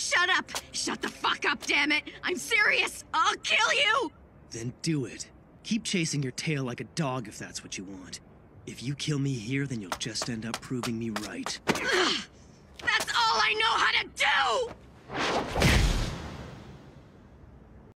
Shut up! Shut the fuck up, damn it! I'm serious! I'll kill you! Then do it. Keep chasing your tail like a dog if that's what you want. If you kill me here, then you'll just end up proving me right.